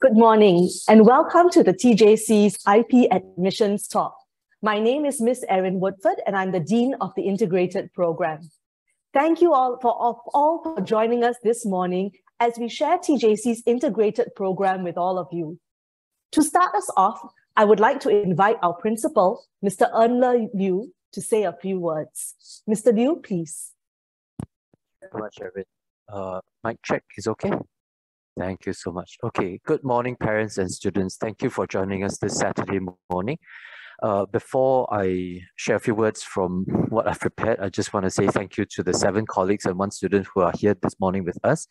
Good morning and welcome to the TJC's IP Admissions Talk. My name is Miss Erin Woodford and I'm the Dean of the Integrated Program. Thank you all for, all for joining us this morning as we share TJC's integrated program with all of you. To start us off, I would like to invite our principal, Mr. Enle Liu, to say a few words. Mr. Liu, please. Thank you much, Erin. Uh, mic check is okay? Thank you so much. Okay, good morning, parents and students. Thank you for joining us this Saturday morning. Uh, before I share a few words from what I've prepared, I just want to say thank you to the seven colleagues and one student who are here this morning with us.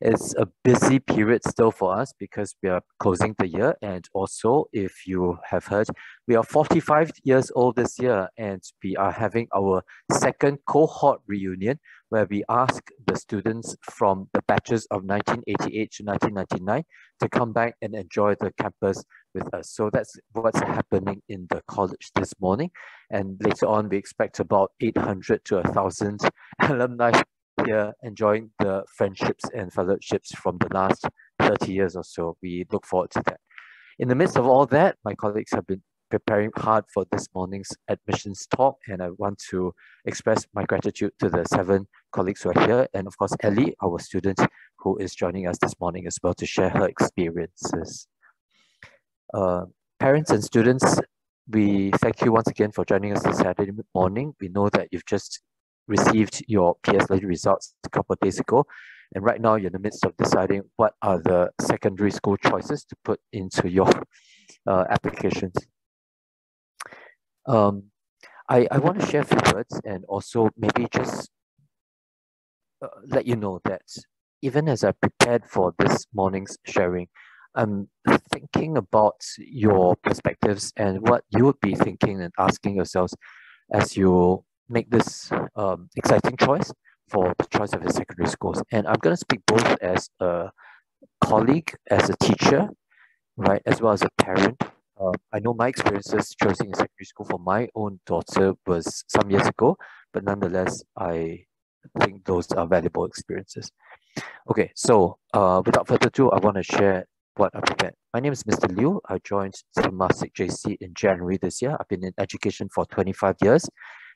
It's a busy period still for us because we are closing the year. And also, if you have heard, we are 45 years old this year and we are having our second cohort reunion where we ask the students from the batches of 1988 to 1999 to come back and enjoy the campus with us. So that's what's happening in the college this morning. And later on, we expect about 800 to 1,000 alumni here enjoying the friendships and fellowships from the last 30 years or so. We look forward to that. In the midst of all that, my colleagues have been preparing hard for this morning's admissions talk, and I want to express my gratitude to the seven colleagues who are here, and of course, Ellie, our student, who is joining us this morning as well to share her experiences. Uh, parents and students, we thank you once again for joining us this Saturday morning. We know that you've just received your PSLE results a couple of days ago. And right now you're in the midst of deciding what are the secondary school choices to put into your uh, applications. Um, I, I want to share a few words and also maybe just uh, let you know that even as I prepared for this morning's sharing, I'm thinking about your perspectives and what you would be thinking and asking yourselves as you make this um, exciting choice for the choice of the secondary schools. And I'm going to speak both as a colleague, as a teacher, right, as well as a parent. Uh, I know my experiences choosing a secondary school for my own daughter was some years ago, but nonetheless, I think those are valuable experiences. Okay, so uh, without further ado, I want to share what I prepared. My name is Mr. Liu. I joined Temasek JC in January this year. I've been in education for 25 years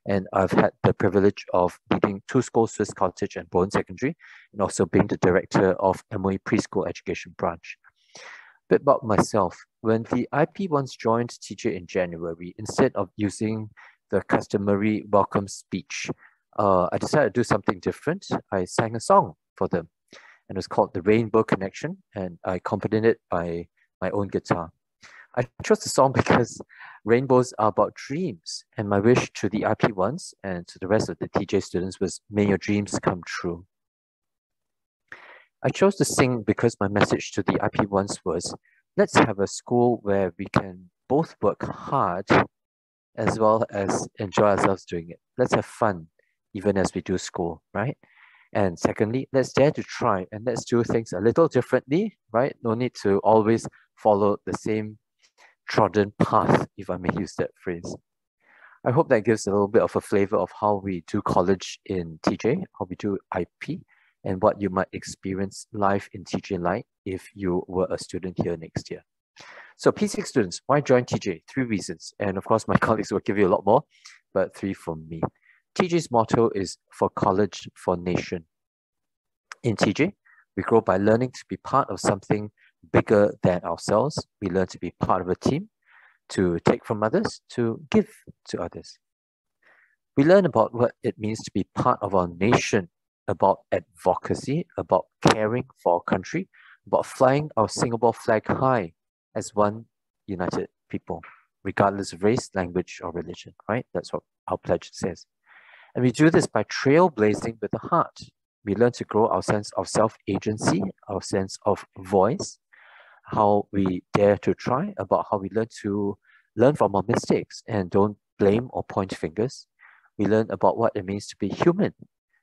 and I've had the privilege of leading two schools, Swiss Cottage and Bowen Secondary, and also being the director of MOE Preschool Education Branch. A bit about myself. When the IP once joined TJ in January, instead of using the customary welcome speech, uh, I decided to do something different. I sang a song for them, and it was called The Rainbow Connection, and I accompanied it by my own guitar. I chose the song because rainbows are about dreams, and my wish to the IP ones and to the rest of the TJ students was may your dreams come true. I chose to sing because my message to the IP ones was let's have a school where we can both work hard as well as enjoy ourselves doing it. Let's have fun even as we do school, right? And secondly, let's dare to try and let's do things a little differently, right? No need to always follow the same trodden path, if I may use that phrase. I hope that gives a little bit of a flavor of how we do college in TJ, how we do IP, and what you might experience live in TJ Light if you were a student here next year. So P6 students, why join TJ? Three reasons. And of course, my colleagues will give you a lot more, but three from me. TJ's motto is for college, for nation. In TJ, we grow by learning to be part of something bigger than ourselves. We learn to be part of a team, to take from others, to give to others. We learn about what it means to be part of our nation, about advocacy, about caring for our country, about flying our Singapore flag high as one united people, regardless of race, language, or religion, right? That's what our pledge says. And we do this by trailblazing with the heart. We learn to grow our sense of self agency, our sense of voice, how we dare to try, about how we learn to learn from our mistakes and don't blame or point fingers. We learn about what it means to be human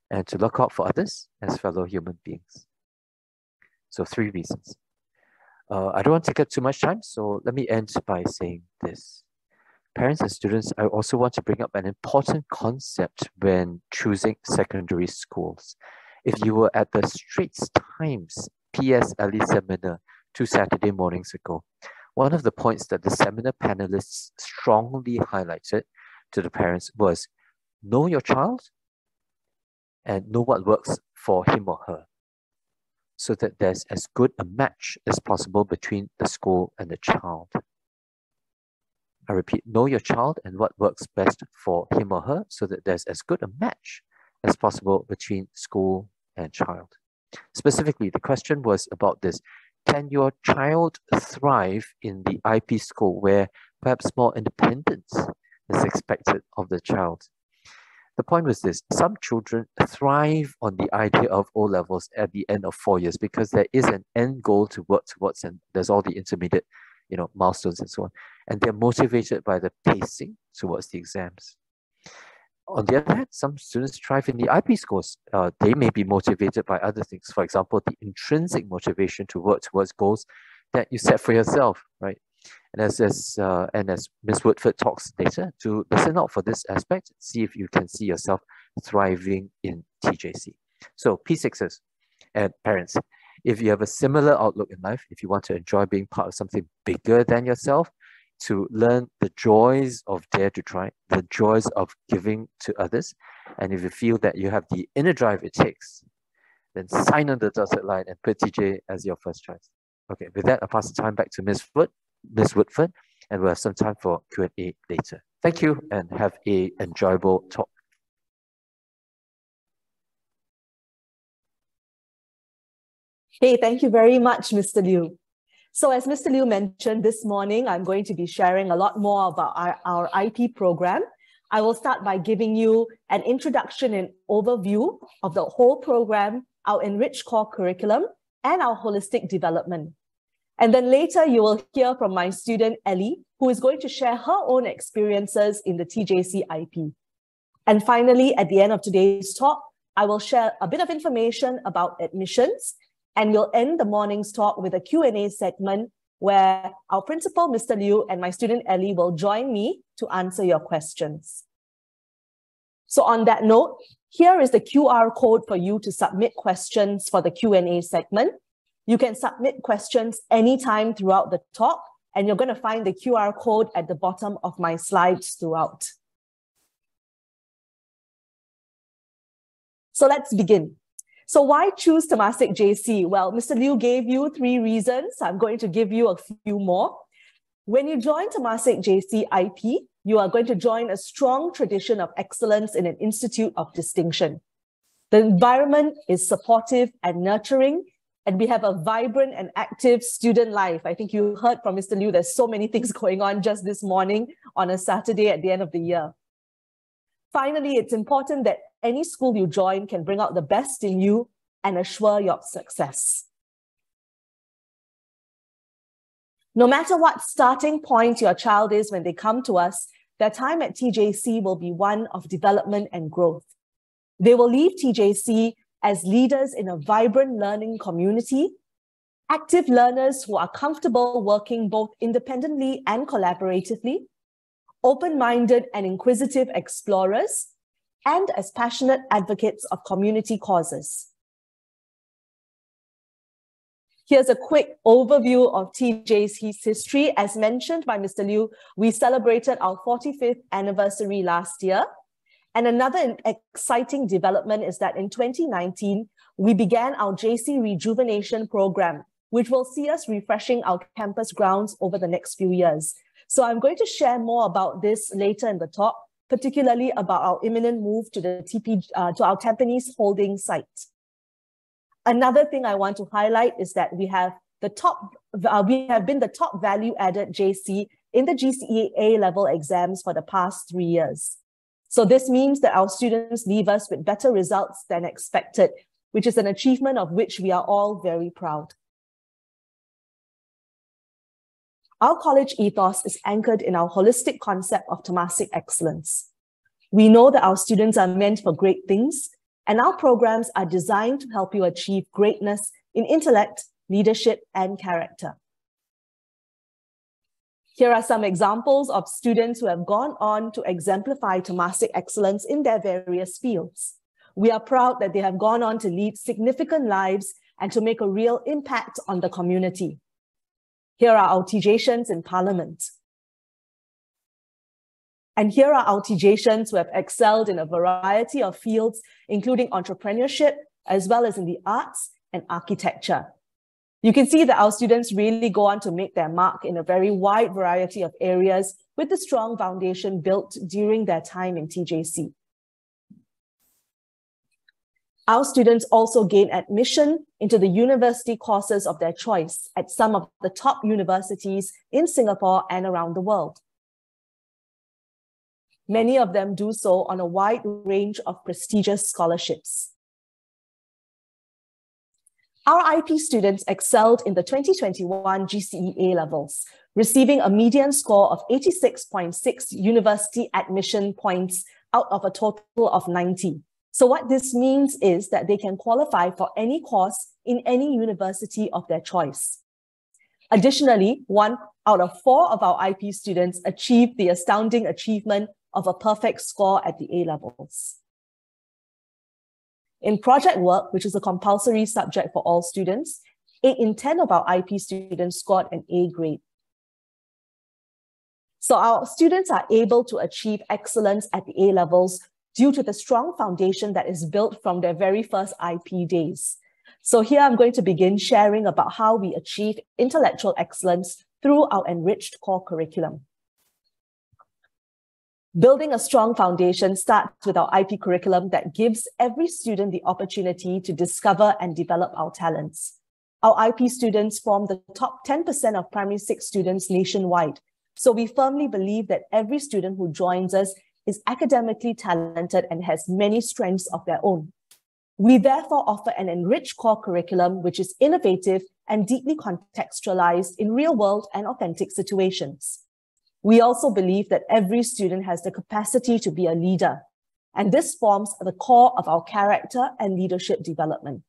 and to look out for others as fellow human beings. So three reasons. Uh, I don't want to take up too much time, so let me end by saying this. Parents and students, I also want to bring up an important concept when choosing secondary schools. if you were at the Straits Times PSLE seminar two Saturday mornings ago, one of the points that the seminar panelists strongly highlighted to the parents was know your child and know what works for him or her so that there's as good a match as possible between the school and the child. I repeat, know your child and what works best for him or her so that there's as good a match as possible between school and child. Specifically, the question was about this. Can your child thrive in the IP school where perhaps more independence is expected of the child? The point was this some children thrive on the idea of O levels at the end of four years because there is an end goal to work towards, and there's all the intermediate you know, milestones and so on. And they're motivated by the pacing towards the exams. On the other hand, some students thrive in the IP scores. Uh, they may be motivated by other things. For example, the intrinsic motivation to work towards goals that you set for yourself, right? And as as uh, and as Ms. Woodford talks later, to listen out for this aspect, see if you can see yourself thriving in TJC. So P6s and parents, if you have a similar outlook in life, if you want to enjoy being part of something bigger than yourself, to learn the joys of dare to try, the joys of giving to others, and if you feel that you have the inner drive it takes, then sign on the dotted line and put TJ as your first choice. Okay, with that, I'll pass the time back to Ms. Wood, Ms. Woodford, and we'll have some time for Q&A later. Thank you and have a enjoyable talk. Hey, thank you very much, Mr. Liu. So as Mr. Liu mentioned this morning, I'm going to be sharing a lot more about our, our IP program. I will start by giving you an introduction and overview of the whole program, our enriched core curriculum, and our holistic development. And then later you will hear from my student Ellie, who is going to share her own experiences in the TJC IP. And finally, at the end of today's talk, I will share a bit of information about admissions and we'll end the morning's talk with a Q&A segment where our principal, Mr. Liu, and my student Ellie will join me to answer your questions. So on that note, here is the QR code for you to submit questions for the Q&A segment. You can submit questions anytime throughout the talk, and you're going to find the QR code at the bottom of my slides throughout. So let's begin. So why choose Temasek JC? Well, Mr. Liu gave you three reasons. I'm going to give you a few more. When you join Temasek JC IP, you are going to join a strong tradition of excellence in an institute of distinction. The environment is supportive and nurturing, and we have a vibrant and active student life. I think you heard from Mr. Liu, there's so many things going on just this morning on a Saturday at the end of the year. Finally, it's important that any school you join can bring out the best in you and assure your success. No matter what starting point your child is when they come to us, their time at TJC will be one of development and growth. They will leave TJC as leaders in a vibrant learning community, active learners who are comfortable working both independently and collaboratively, open-minded and inquisitive explorers, and as passionate advocates of community causes. Here's a quick overview of TJC's history. As mentioned by Mr. Liu, we celebrated our 45th anniversary last year. And another exciting development is that in 2019, we began our JC Rejuvenation Program, which will see us refreshing our campus grounds over the next few years. So I'm going to share more about this later in the talk, particularly about our imminent move to the TP, uh, to our Tampines holding site. Another thing I want to highlight is that we have the top, uh, we have been the top value added JC in the GCE A level exams for the past three years. So this means that our students leave us with better results than expected, which is an achievement of which we are all very proud. Our college ethos is anchored in our holistic concept of Temasek excellence. We know that our students are meant for great things, and our programs are designed to help you achieve greatness in intellect, leadership, and character. Here are some examples of students who have gone on to exemplify Temasek excellence in their various fields. We are proud that they have gone on to lead significant lives and to make a real impact on the community. Here are our TJians in Parliament. And here are our TJians who have excelled in a variety of fields, including entrepreneurship, as well as in the arts and architecture. You can see that our students really go on to make their mark in a very wide variety of areas with the strong foundation built during their time in TJC. Our students also gain admission into the university courses of their choice at some of the top universities in Singapore and around the world. Many of them do so on a wide range of prestigious scholarships. Our IP students excelled in the 2021 GCE A levels, receiving a median score of 86.6 university admission points out of a total of 90. So what this means is that they can qualify for any course in any university of their choice. Additionally, one out of four of our IP students achieved the astounding achievement of a perfect score at the A levels. In project work, which is a compulsory subject for all students, 8 in 10 of our IP students scored an A grade. So our students are able to achieve excellence at the A levels due to the strong foundation that is built from their very first IP days. So here I'm going to begin sharing about how we achieve intellectual excellence through our enriched core curriculum. Building a strong foundation starts with our IP curriculum that gives every student the opportunity to discover and develop our talents. Our IP students form the top 10% of primary six students nationwide. So we firmly believe that every student who joins us is academically talented and has many strengths of their own. We therefore offer an enriched core curriculum which is innovative and deeply contextualized in real world and authentic situations. We also believe that every student has the capacity to be a leader, and this forms the core of our character and leadership development.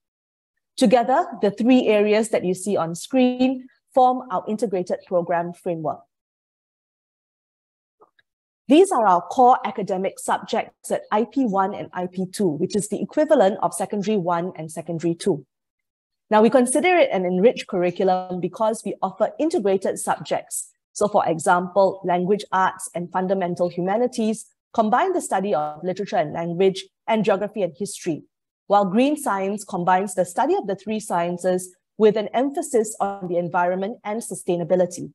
Together, the three areas that you see on screen form our integrated program framework. These are our core academic subjects at IP1 and IP2, which is the equivalent of secondary 1 and secondary 2. Now, we consider it an enriched curriculum because we offer integrated subjects so for example, language arts and fundamental humanities combine the study of literature and language and geography and history, while green science combines the study of the three sciences with an emphasis on the environment and sustainability.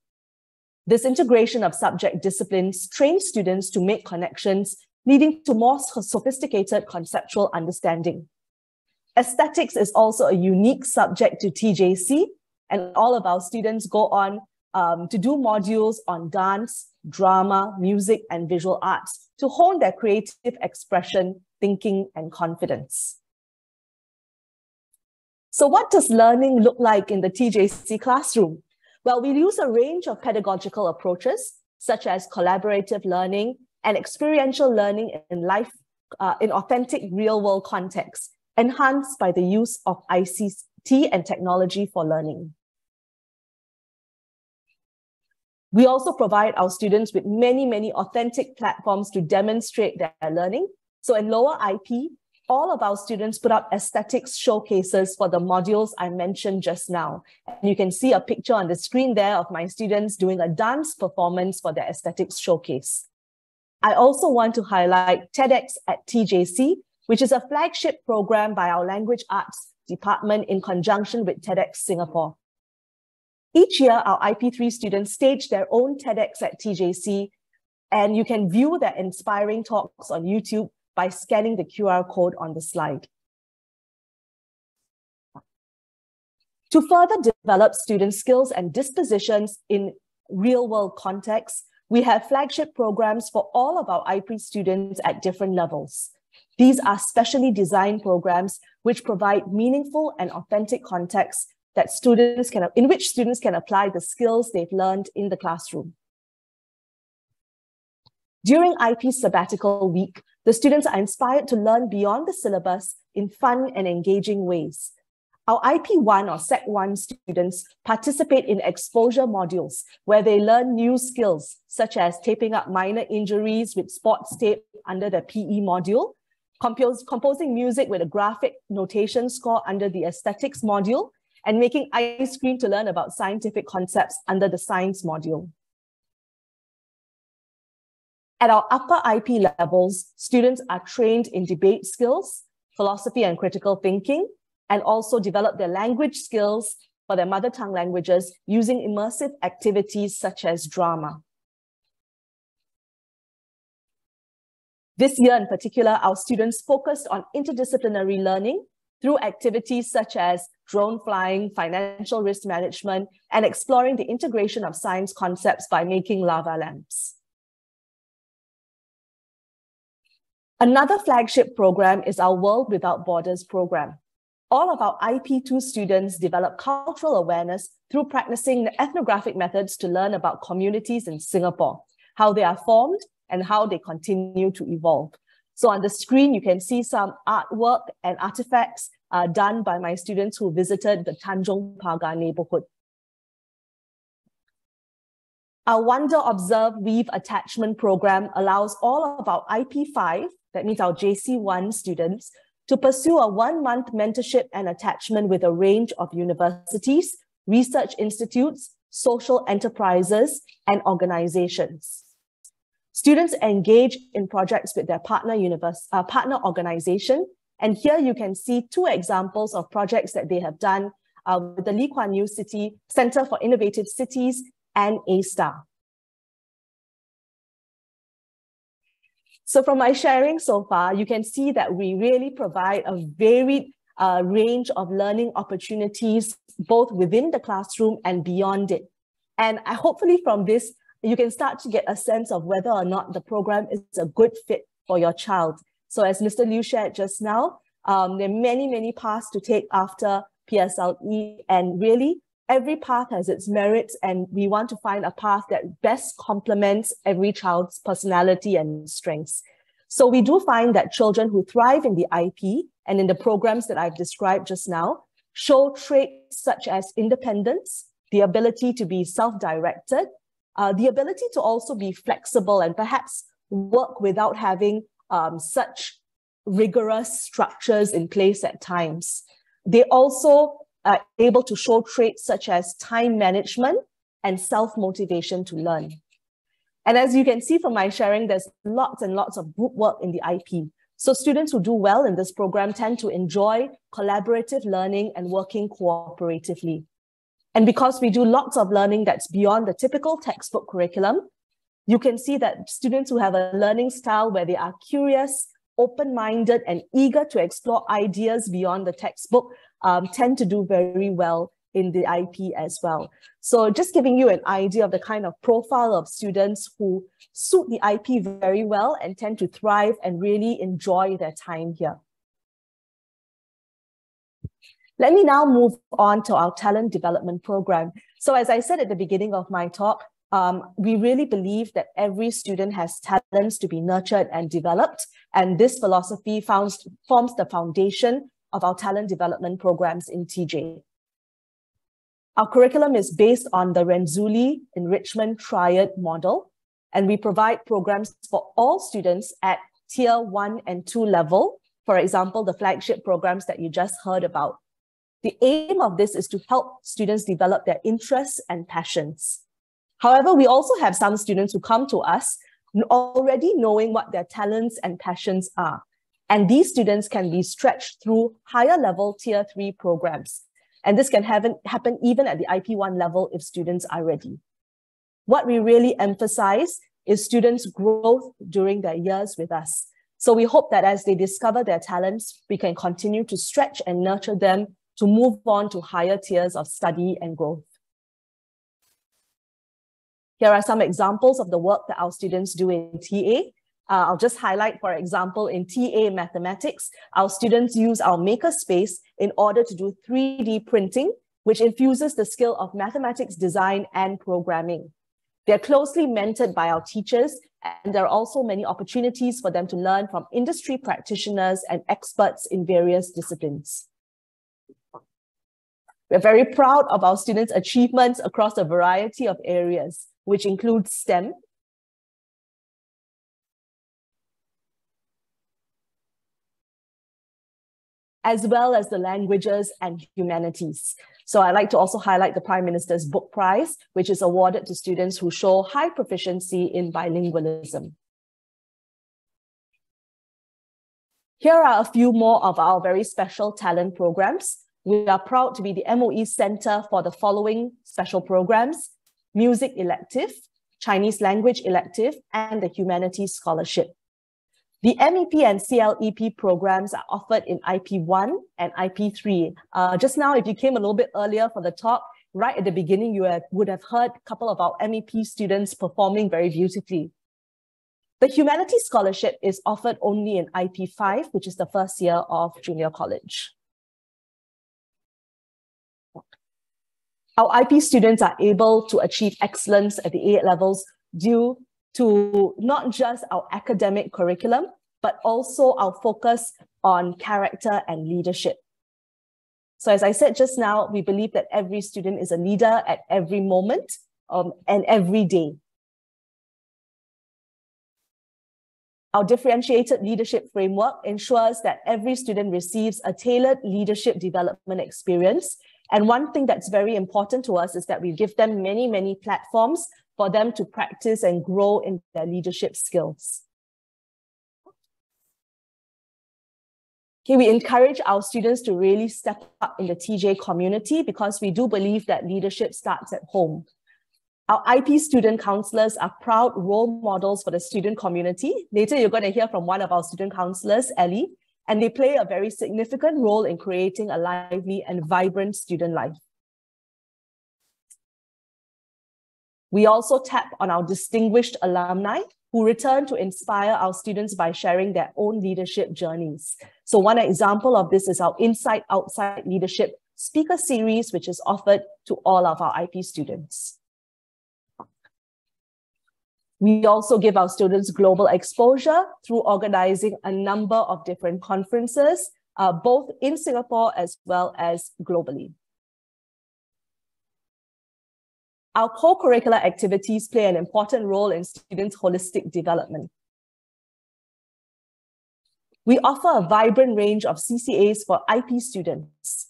This integration of subject disciplines trains students to make connections, leading to more sophisticated conceptual understanding. Aesthetics is also a unique subject to TJC, and all of our students go on um, to do modules on dance, drama, music, and visual arts to hone their creative expression, thinking, and confidence. So what does learning look like in the TJC classroom? Well, we use a range of pedagogical approaches, such as collaborative learning and experiential learning in life, uh, in authentic real-world contexts, enhanced by the use of ICT and technology for learning. We also provide our students with many, many authentic platforms to demonstrate their learning. So in lower IP, all of our students put up aesthetics showcases for the modules I mentioned just now. And you can see a picture on the screen there of my students doing a dance performance for their aesthetics showcase. I also want to highlight TEDx at TJC, which is a flagship program by our language arts department in conjunction with TEDx Singapore. Each year, our IP3 students stage their own TEDx at TJC, and you can view their inspiring talks on YouTube by scanning the QR code on the slide. To further develop student skills and dispositions in real-world contexts, we have flagship programs for all of our IP students at different levels. These are specially designed programs which provide meaningful and authentic contexts that students can, in which students can apply the skills they've learned in the classroom. During IP sabbatical week, the students are inspired to learn beyond the syllabus in fun and engaging ways. Our IP1 or SEC1 students participate in exposure modules where they learn new skills, such as taping up minor injuries with sports tape under the PE module, compose, composing music with a graphic notation score under the aesthetics module, and making ice cream to learn about scientific concepts under the science module. At our upper IP levels, students are trained in debate skills, philosophy and critical thinking, and also develop their language skills for their mother tongue languages using immersive activities such as drama. This year in particular, our students focused on interdisciplinary learning through activities such as drone flying, financial risk management, and exploring the integration of science concepts by making lava lamps. Another flagship program is our World Without Borders program. All of our IP2 students develop cultural awareness through practicing the ethnographic methods to learn about communities in Singapore, how they are formed, and how they continue to evolve. So on the screen, you can see some artwork and artifacts uh, done by my students who visited the Tanjong Pagar neighborhood. Our Wonder Observe Weave attachment program allows all of our IP5 that means our JC1 students, to pursue a one-month mentorship and attachment with a range of universities, research institutes, social enterprises, and organizations. Students engage in projects with their partner, universe, uh, partner organization, and here you can see two examples of projects that they have done uh, with the Lee Kuan Yew City Center for Innovative Cities and A*STAR. So from my sharing so far, you can see that we really provide a varied uh, range of learning opportunities, both within the classroom and beyond it. And I, hopefully from this, you can start to get a sense of whether or not the program is a good fit for your child. So as Mr. Liu shared just now, um, there are many, many paths to take after PSLE and really every path has its merits and we want to find a path that best complements every child's personality and strengths. So we do find that children who thrive in the IP and in the programs that I've described just now show traits such as independence, the ability to be self-directed, uh, the ability to also be flexible and perhaps work without having um, such rigorous structures in place at times. They also are able to show traits such as time management and self-motivation to learn. And as you can see from my sharing, there's lots and lots of group work in the IP. So students who do well in this program tend to enjoy collaborative learning and working cooperatively. And because we do lots of learning that's beyond the typical textbook curriculum, you can see that students who have a learning style where they are curious, open-minded, and eager to explore ideas beyond the textbook um, tend to do very well in the IP as well. So just giving you an idea of the kind of profile of students who suit the IP very well and tend to thrive and really enjoy their time here. Let me now move on to our talent development program. So as I said at the beginning of my talk, um, we really believe that every student has talents to be nurtured and developed. And this philosophy founds, forms the foundation of our talent development programs in TJ. Our curriculum is based on the Renzulli Enrichment Triad model, and we provide programs for all students at tier one and two level. For example, the flagship programs that you just heard about. The aim of this is to help students develop their interests and passions. However, we also have some students who come to us already knowing what their talents and passions are. And these students can be stretched through higher level tier three programs. And this can happen, happen even at the IP1 level if students are ready. What we really emphasize is students' growth during their years with us. So we hope that as they discover their talents, we can continue to stretch and nurture them to move on to higher tiers of study and growth. Here are some examples of the work that our students do in TA. Uh, I'll just highlight, for example, in TA mathematics, our students use our makerspace in order to do 3D printing, which infuses the skill of mathematics design and programming. They're closely mentored by our teachers, and there are also many opportunities for them to learn from industry practitioners and experts in various disciplines. We're very proud of our students' achievements across a variety of areas, which includes STEM, as well as the languages and humanities. So I'd like to also highlight the Prime Minister's Book Prize, which is awarded to students who show high proficiency in bilingualism. Here are a few more of our very special talent programs. We are proud to be the MOE Center for the following special programs, Music Elective, Chinese Language Elective, and the Humanities Scholarship. The MEP and CLEP programs are offered in IP1 and IP3. Uh, just now, if you came a little bit earlier for the talk, right at the beginning, you have, would have heard a couple of our MEP students performing very beautifully. The Humanities Scholarship is offered only in IP5, which is the first year of junior college. Our IP students are able to achieve excellence at the A levels due to not just our academic curriculum, but also our focus on character and leadership. So as I said just now, we believe that every student is a leader at every moment um, and every day. Our differentiated leadership framework ensures that every student receives a tailored leadership development experience. And one thing that's very important to us is that we give them many, many platforms for them to practice and grow in their leadership skills. Okay, we encourage our students to really step up in the TJ community because we do believe that leadership starts at home. Our IP student counselors are proud role models for the student community. Later, you're going to hear from one of our student counselors, Ellie, and they play a very significant role in creating a lively and vibrant student life. We also tap on our distinguished alumni who return to inspire our students by sharing their own leadership journeys. So one example of this is our Inside Outside Leadership speaker series, which is offered to all of our IP students. We also give our students global exposure through organizing a number of different conferences, uh, both in Singapore as well as globally. Our co-curricular activities play an important role in students' holistic development. We offer a vibrant range of CCAs for IP students.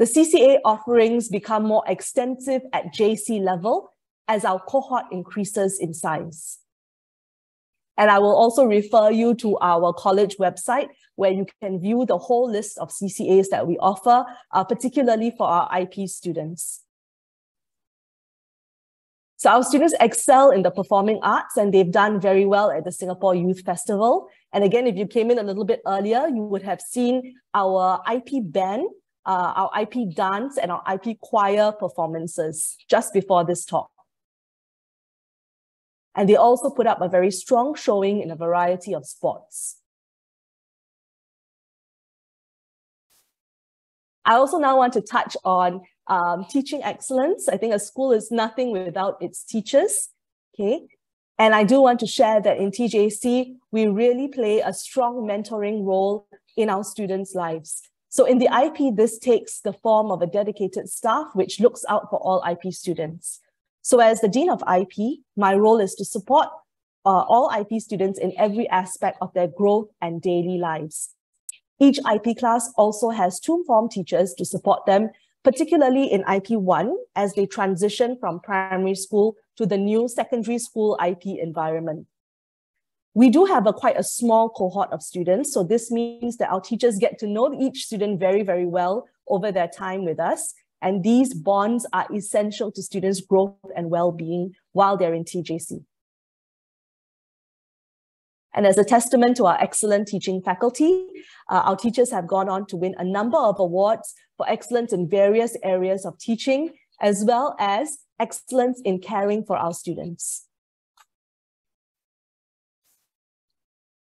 The CCA offerings become more extensive at JC level as our cohort increases in size. And I will also refer you to our college website where you can view the whole list of CCAs that we offer, uh, particularly for our IP students. So our students excel in the performing arts and they've done very well at the Singapore Youth Festival. And again, if you came in a little bit earlier, you would have seen our IP band, uh, our IP dance and our IP choir performances just before this talk. And they also put up a very strong showing in a variety of sports. I also now want to touch on um, teaching excellence. I think a school is nothing without its teachers. Okay. And I do want to share that in TJC, we really play a strong mentoring role in our students' lives. So in the IP, this takes the form of a dedicated staff which looks out for all IP students. So as the Dean of IP, my role is to support uh, all IP students in every aspect of their growth and daily lives. Each IP class also has two form teachers to support them, particularly in IP1 as they transition from primary school to the new secondary school IP environment. We do have a quite a small cohort of students, so this means that our teachers get to know each student very, very well over their time with us and these bonds are essential to students' growth and well-being while they're in TJC. And as a testament to our excellent teaching faculty, uh, our teachers have gone on to win a number of awards for excellence in various areas of teaching, as well as excellence in caring for our students.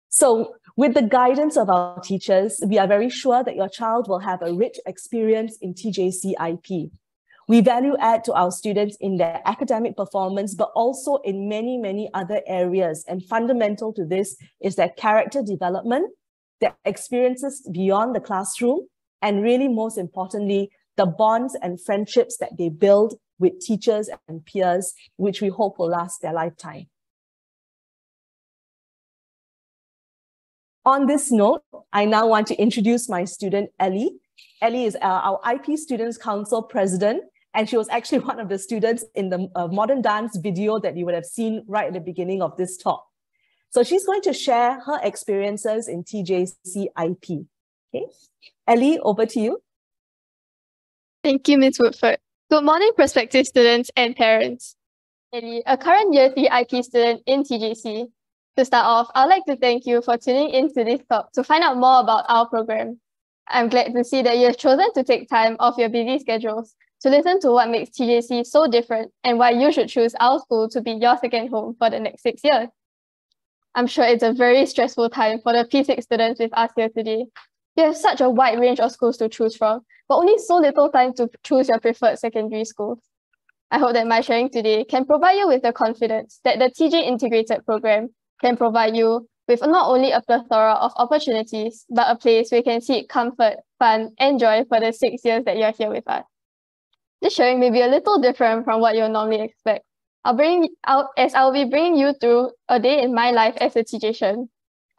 So with the guidance of our teachers, we are very sure that your child will have a rich experience in TJC IP. We value add to our students in their academic performance, but also in many, many other areas. And fundamental to this is their character development, their experiences beyond the classroom, and really most importantly, the bonds and friendships that they build with teachers and peers, which we hope will last their lifetime. On this note, I now want to introduce my student, Ellie. Ellie is uh, our IP Students Council president, and she was actually one of the students in the uh, modern dance video that you would have seen right at the beginning of this talk. So she's going to share her experiences in TJC IP. Okay, Ellie, over to you. Thank you, Ms. Woodford. Good morning, prospective students and parents. Ellie, a current year 3 IP student in TJC. To start off, I'd like to thank you for tuning in to this talk to find out more about our program. I'm glad to see that you have chosen to take time off your busy schedules to listen to what makes TJC so different and why you should choose our school to be your second home for the next six years. I'm sure it's a very stressful time for the P6 students with us here today. You have such a wide range of schools to choose from, but only so little time to choose your preferred secondary school. I hope that my sharing today can provide you with the confidence that the TJ integrated program can provide you with not only a plethora of opportunities, but a place where you can seek comfort, fun, and joy for the six years that you're here with us. This sharing may be a little different from what you'll normally expect. I'll bring out as I'll be bringing you through a day in my life as a TJ.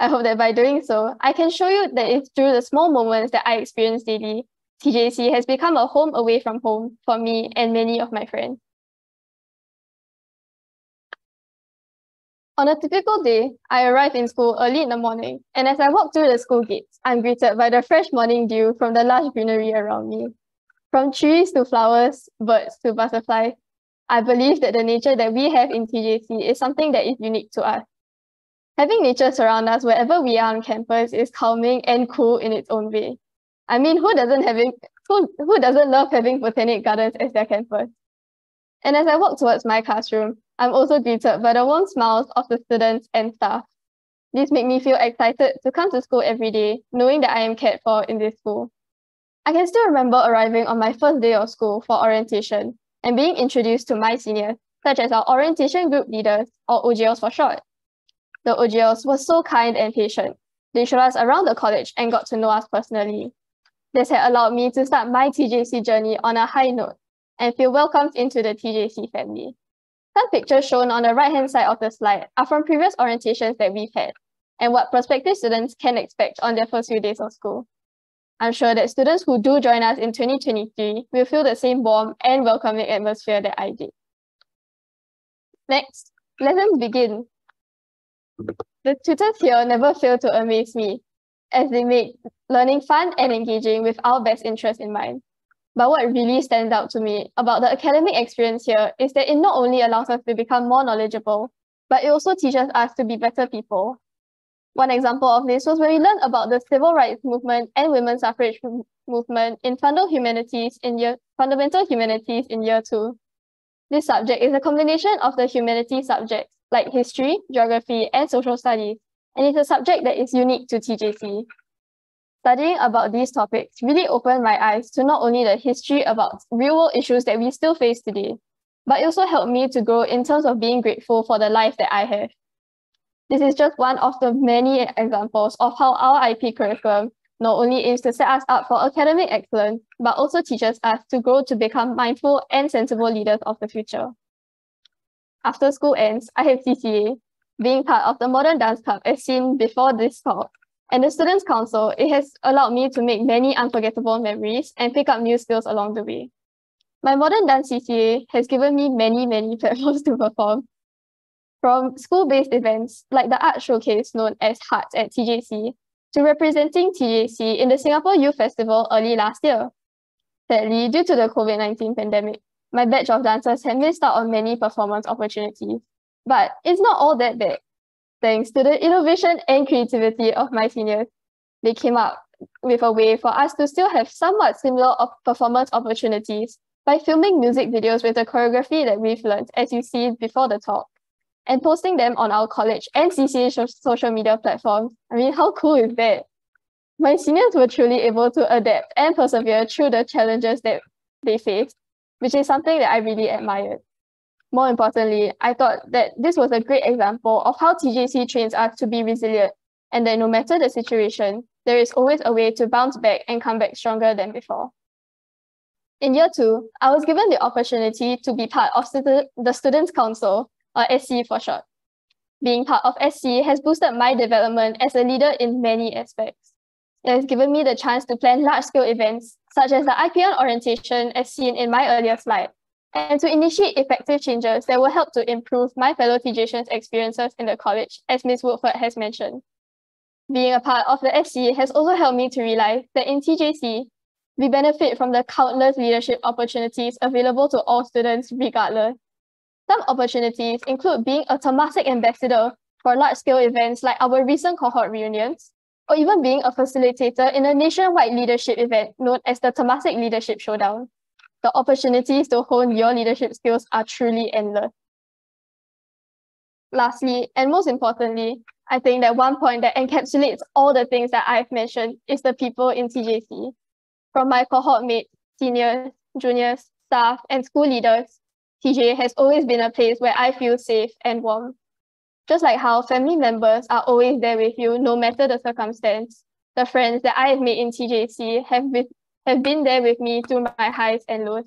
I hope that by doing so, I can show you that it's through the small moments that I experience daily, TJC has become a home away from home for me and many of my friends. On a typical day, I arrive in school early in the morning, and as I walk through the school gates, I'm greeted by the fresh morning dew from the lush greenery around me. From trees to flowers, birds to butterflies, I believe that the nature that we have in TJC is something that is unique to us. Having nature surround us wherever we are on campus is calming and cool in its own way. I mean, who doesn't having who, who doesn't love having botanic gardens as their campus? And as I walk towards my classroom, I'm also greeted by the warm smiles of the students and staff. This makes me feel excited to come to school every day, knowing that I am cared for in this school. I can still remember arriving on my first day of school for orientation and being introduced to my seniors, such as our orientation group leaders, or OGLs for short. The OGLs were so kind and patient. They showed us around the college and got to know us personally. This had allowed me to start my TJC journey on a high note and feel welcomed into the TJC family. Some pictures shown on the right-hand side of the slide are from previous orientations that we've had and what prospective students can expect on their first few days of school. I'm sure that students who do join us in 2023 will feel the same warm and welcoming atmosphere that I did. Next, lessons begin. The tutors here never fail to amaze me as they make learning fun and engaging with our best interest in mind. But what really stands out to me about the academic experience here is that it not only allows us to become more knowledgeable, but it also teaches us to be better people. One example of this was when we learned about the civil rights movement and women's suffrage movement in fundamental humanities in year fundamental humanities in year two. This subject is a combination of the humanities subjects like history, geography, and social studies, and it's a subject that is unique to TJC. Studying about these topics really opened my eyes to not only the history about real world issues that we still face today, but it also helped me to grow in terms of being grateful for the life that I have. This is just one of the many examples of how our IP curriculum not only aims to set us up for academic excellence, but also teaches us to grow to become mindful and sensible leaders of the future. After school ends, I have CCA. Being part of the Modern Dance Club as seen before this talk, and the Students' Council, it has allowed me to make many unforgettable memories and pick up new skills along the way. My modern dance CCA has given me many, many platforms to perform. From school-based events like the art showcase known as HARTS at TJC, to representing TJC in the Singapore Youth Festival early last year. Sadly, due to the COVID-19 pandemic, my batch of dancers had missed out on many performance opportunities. But it's not all that bad thanks to the innovation and creativity of my seniors. They came up with a way for us to still have somewhat similar performance opportunities by filming music videos with the choreography that we've learned, as you see before the talk, and posting them on our college and CCA social media platforms. I mean, how cool is that? My seniors were truly able to adapt and persevere through the challenges that they faced, which is something that I really admired. More importantly, I thought that this was a great example of how TJC trains us to be resilient and that no matter the situation, there is always a way to bounce back and come back stronger than before. In year two, I was given the opportunity to be part of the Students' Council, or SC for short. Being part of SC has boosted my development as a leader in many aspects. It has given me the chance to plan large-scale events, such as the IP1 orientation as seen in my earlier slide, and to initiate effective changes that will help to improve my fellow TJsians' experiences in the college, as Ms. Woodford has mentioned. Being a part of the SC has also helped me to realize that in TJC, we benefit from the countless leadership opportunities available to all students regardless. Some opportunities include being a Temasek ambassador for large-scale events like our recent cohort reunions, or even being a facilitator in a nationwide leadership event known as the Temasek Leadership Showdown. The opportunities to hone your leadership skills are truly endless. Lastly, and most importantly, I think that one point that encapsulates all the things that I've mentioned is the people in TJC. From my cohort mates, seniors, juniors, staff, and school leaders, TJ has always been a place where I feel safe and warm. Just like how family members are always there with you no matter the circumstance, the friends that I have made in TJC have been, have been there with me through my highs and lows.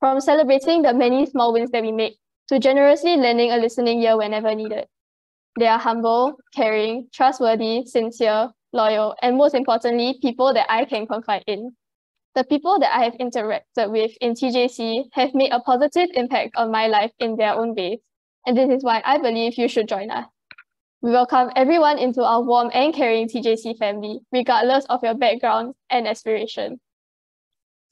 From celebrating the many small wins that we make to generously lending a listening ear whenever needed. They are humble, caring, trustworthy, sincere, loyal, and most importantly, people that I can confide in. The people that I have interacted with in TJC have made a positive impact on my life in their own ways and this is why I believe you should join us. We welcome everyone into our warm and caring TJC family, regardless of your background and aspiration.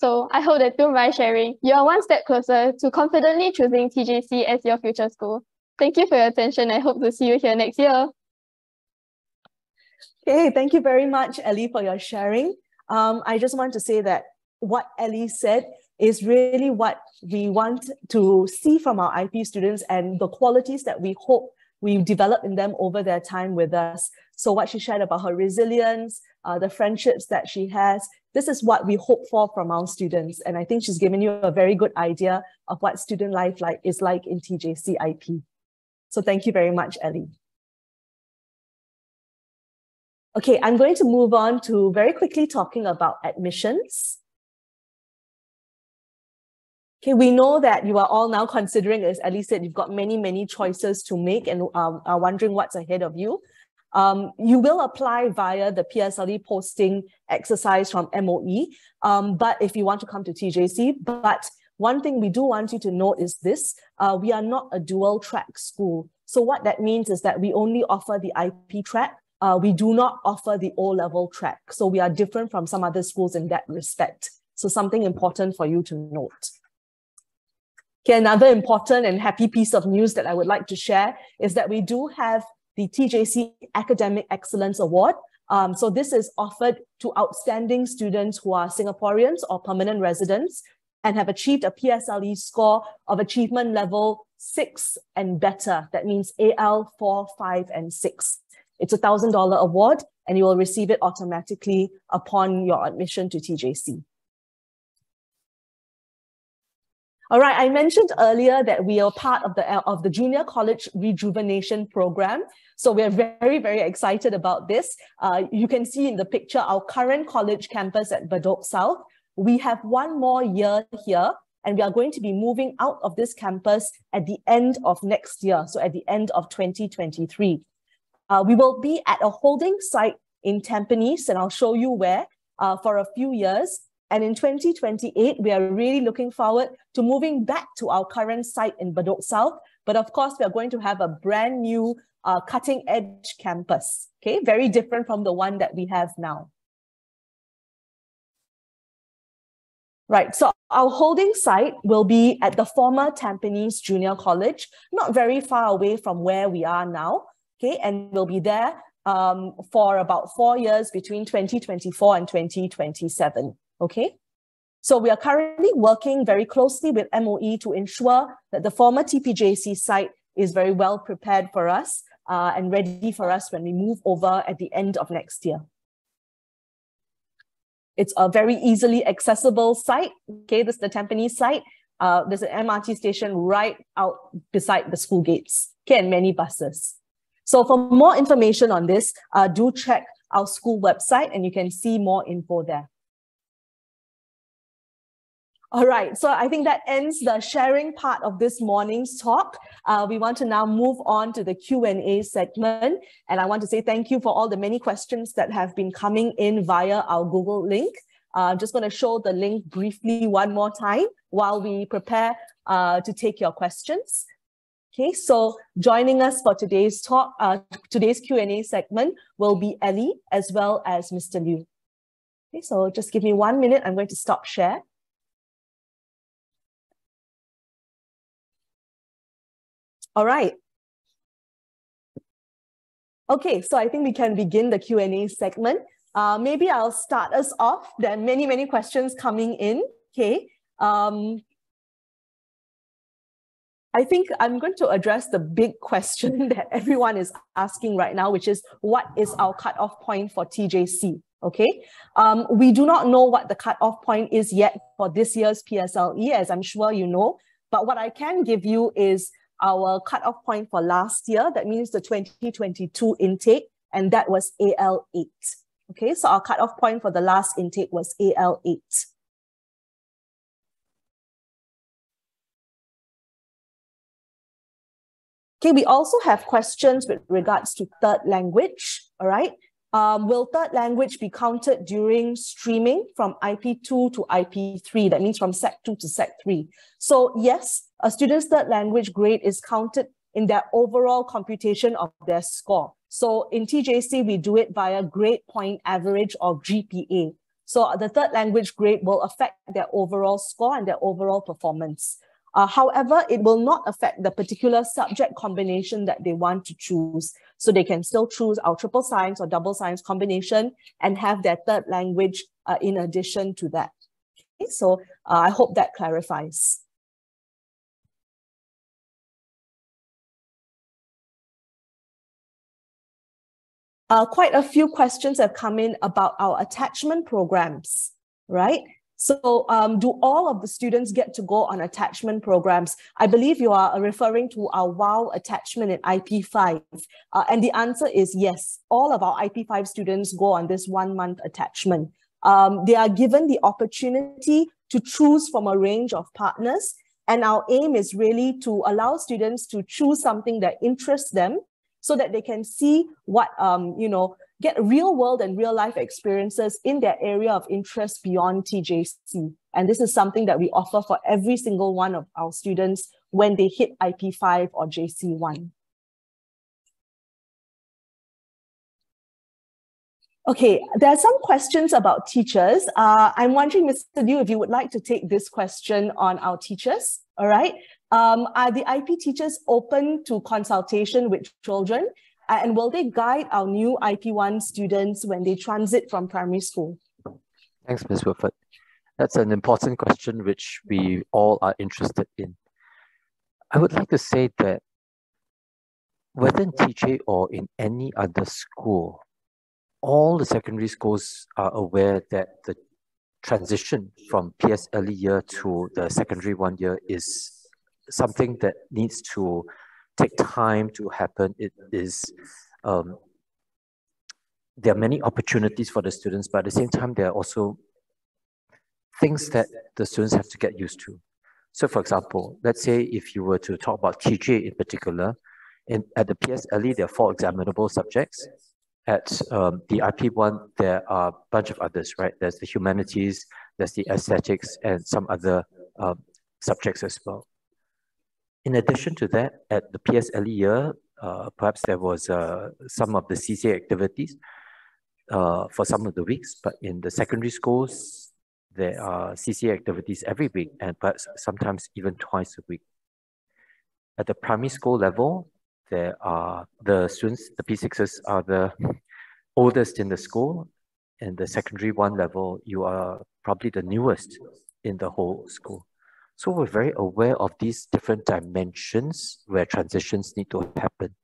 So I hope that through my sharing, you are one step closer to confidently choosing TJC as your future school. Thank you for your attention. I hope to see you here next year. Okay, thank you very much, Ellie, for your sharing. Um, I just want to say that what Ellie said is really what we want to see from our IP students and the qualities that we hope we develop in them over their time with us. So what she shared about her resilience, uh, the friendships that she has, this is what we hope for from our students. And I think she's given you a very good idea of what student life like is like in TJCIP. So thank you very much, Ellie. Okay, I'm going to move on to very quickly talking about admissions. Okay, we know that you are all now considering, as Ellie said, you've got many, many choices to make and um, are wondering what's ahead of you. Um, you will apply via the PSLE posting exercise from MOE, um, but if you want to come to TJC, but one thing we do want you to note is this, uh, we are not a dual track school. So what that means is that we only offer the IP track. Uh, we do not offer the O-level track. So we are different from some other schools in that respect. So something important for you to note. Okay, another important and happy piece of news that I would like to share is that we do have the TJC Academic Excellence Award. Um, so this is offered to outstanding students who are Singaporeans or permanent residents and have achieved a PSLE score of achievement level six and better. That means AL four, five, and six. It's a thousand dollar award and you will receive it automatically upon your admission to TJC. All right, I mentioned earlier that we are part of the, of the Junior College Rejuvenation Program. So we're very, very excited about this. Uh, you can see in the picture our current college campus at Bedok South. We have one more year here and we are going to be moving out of this campus at the end of next year, so at the end of 2023. Uh, we will be at a holding site in Tampines, and I'll show you where, uh, for a few years. And in 2028, we are really looking forward to moving back to our current site in Bedok South. But of course, we are going to have a brand new uh, cutting edge campus, okay? Very different from the one that we have now. Right, so our holding site will be at the former Tampines Junior College, not very far away from where we are now, okay? And we'll be there um, for about four years between 2024 and 2027. Okay. So we are currently working very closely with MOE to ensure that the former TPJC site is very well prepared for us uh, and ready for us when we move over at the end of next year. It's a very easily accessible site. Okay, this is the Tampines site. Uh, there's an MRT station right out beside the school gates. Okay, and many buses. So for more information on this, uh, do check our school website and you can see more info there. All right, so I think that ends the sharing part of this morning's talk. Uh, we want to now move on to the Q&A segment. And I want to say thank you for all the many questions that have been coming in via our Google link. Uh, I'm just going to show the link briefly one more time while we prepare uh, to take your questions. Okay, so joining us for today's talk, uh, today's Q&A segment will be Ellie as well as Mr. Liu. Okay, so just give me one minute. I'm going to stop share. All right. Okay, so I think we can begin the Q&A segment. Uh, maybe I'll start us off. There are many, many questions coming in. Okay. Um, I think I'm going to address the big question that everyone is asking right now, which is what is our cutoff point for TJC? Okay, um, we do not know what the cutoff point is yet for this year's PSLE, as I'm sure you know. But what I can give you is our cutoff point for last year. That means the 2022 intake, and that was AL8. Okay, so our cutoff point for the last intake was AL8. Okay, we also have questions with regards to third language, all right? Um, will third language be counted during streaming from IP2 to IP3? That means from SEC2 to SEC3. So yes, a student's third language grade is counted in their overall computation of their score. So in TJC, we do it via grade point average or GPA. So the third language grade will affect their overall score and their overall performance. Uh, however, it will not affect the particular subject combination that they want to choose. So they can still choose our triple science or double science combination and have their third language uh, in addition to that. Okay, so uh, I hope that clarifies. Uh, quite a few questions have come in about our attachment programs, right? So um, do all of the students get to go on attachment programs? I believe you are referring to our WOW attachment in IP5. Uh, and the answer is yes. All of our IP5 students go on this one month attachment. Um, they are given the opportunity to choose from a range of partners. And our aim is really to allow students to choose something that interests them so that they can see what, um, you know, get real world and real life experiences in their area of interest beyond TJC. And this is something that we offer for every single one of our students when they hit IP5 or JC1. Okay, there are some questions about teachers. Uh, I'm wondering, Mr. Liu, if you would like to take this question on our teachers, all right? Um, are the IP teachers open to consultation with children? Uh, and will they guide our new IP1 students when they transit from primary school? Thanks, Ms. Woodford. That's an important question which we all are interested in. I would like to say that whether in TJ or in any other school, all the secondary schools are aware that the transition from PSLE year to the secondary one year is something that needs to take time to happen. It is um, there are many opportunities for the students, but at the same time, there are also things that the students have to get used to. So for example, let's say if you were to talk about TJ in particular, in, at the PSLE, there are four examinable subjects. At um, the IP1, there are a bunch of others, right? There's the humanities, there's the aesthetics, and some other um, subjects as well. In addition to that, at the PSLE year, uh, perhaps there was uh, some of the CCA activities uh, for some of the weeks, but in the secondary schools, there are CCA activities every week and perhaps sometimes even twice a week. At the primary school level, there are the students, the P6s are the oldest in the school. And the secondary one level, you are probably the newest in the whole school. So we're very aware of these different dimensions where transitions need to happen.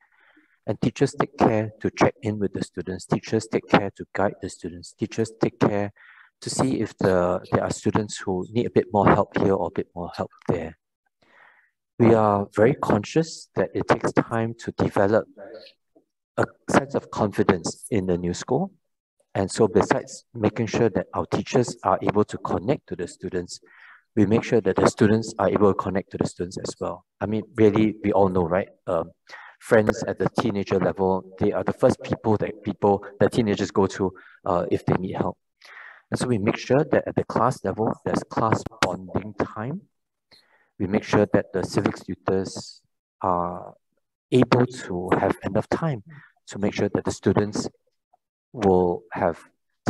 And teachers take care to check in with the students. Teachers take care to guide the students. Teachers take care to see if the, there are students who need a bit more help here or a bit more help there. We are very conscious that it takes time to develop a sense of confidence in the new school. And so besides making sure that our teachers are able to connect to the students, we make sure that the students are able to connect to the students as well. I mean, really, we all know, right? Um, friends at the teenager level, they are the first people that people, that teenagers go to uh, if they need help. And so we make sure that at the class level, there's class bonding time. We make sure that the civics tutors are able to have enough time to make sure that the students will have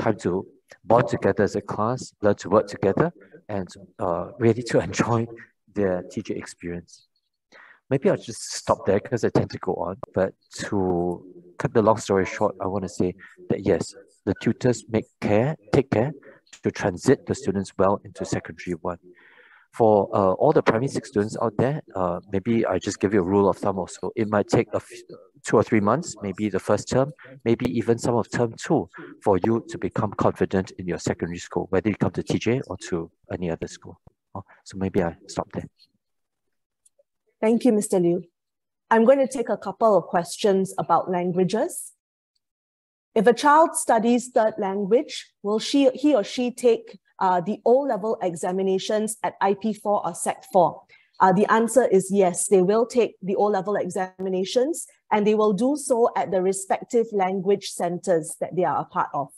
time to bond together as a class, learn to work together, and uh, really to enjoy their teacher experience. Maybe I'll just stop there because I tend to go on. But to cut the long story short, I want to say that yes, the tutors make care, take care to transit the students well into secondary one. For uh, all the primary six students out there, uh, maybe I just give you a rule of thumb also. It might take a two or three months, maybe the first term, maybe even some of term two, for you to become confident in your secondary school, whether you come to TJ or to any other school. Oh, so maybe I stop there. Thank you, Mr. Liu. I'm going to take a couple of questions about languages. If a child studies third language, will she, he or she take uh, the O-level examinations at IP4 or SEC4? Uh, the answer is yes, they will take the O-level examinations and they will do so at the respective language centers that they are a part of.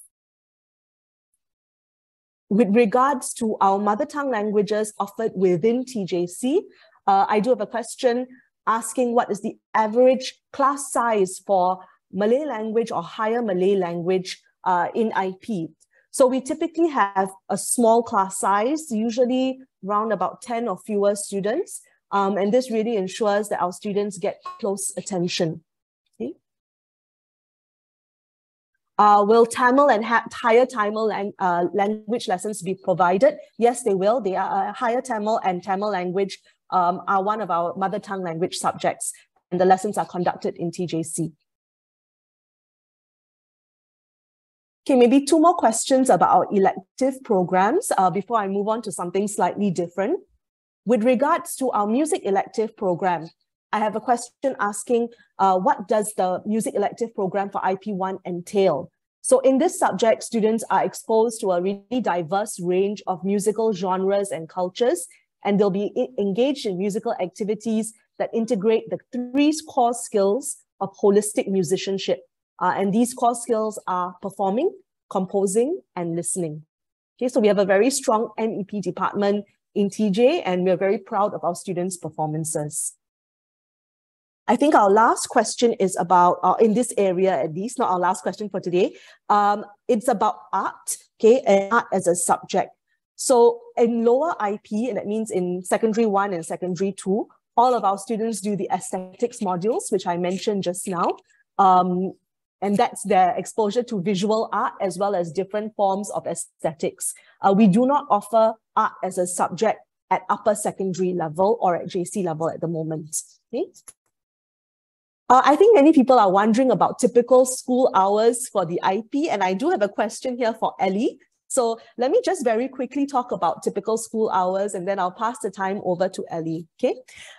With regards to our mother tongue languages offered within TJC, uh, I do have a question asking what is the average class size for Malay language or higher Malay language uh, in IP. So we typically have a small class size, usually around about 10 or fewer students. Um, and this really ensures that our students get close attention. Okay. Uh, will Tamil and higher Tamil lang uh, language lessons be provided? Yes, they will. They are uh, higher Tamil and Tamil language um, are one of our mother tongue language subjects, and the lessons are conducted in TJC. Okay, maybe two more questions about our elective programs uh, before I move on to something slightly different. With regards to our music elective program, I have a question asking, uh, what does the music elective program for IP1 entail? So in this subject, students are exposed to a really diverse range of musical genres and cultures, and they'll be engaged in musical activities that integrate the three core skills of holistic musicianship. Uh, and these core skills are performing, composing, and listening. Okay, so we have a very strong MEP department in TJ, and we're very proud of our students' performances. I think our last question is about, uh, in this area at least, not our last question for today. Um, it's about art, okay, and art as a subject. So in lower IP, and that means in secondary one and secondary two, all of our students do the aesthetics modules, which I mentioned just now. Um, and that's their exposure to visual art as well as different forms of aesthetics. Uh, we do not offer art as a subject at upper secondary level or at JC level at the moment. Okay? Uh, I think many people are wondering about typical school hours for the IP, and I do have a question here for Ellie. So let me just very quickly talk about typical school hours and then I'll pass the time over to Ellie, okay?